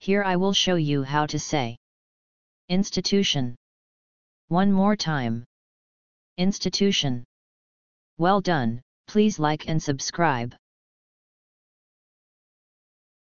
Here I will show you how to say institution. One more time. Institution. Well done, please like and subscribe.